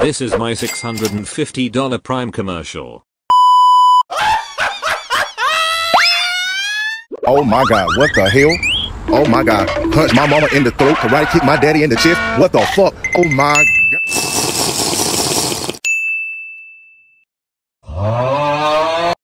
This is my $650 Prime commercial. Oh my god, what the hell? Oh my god, punch my mama in the throat, karate kick my daddy in the chest. What the fuck? Oh my.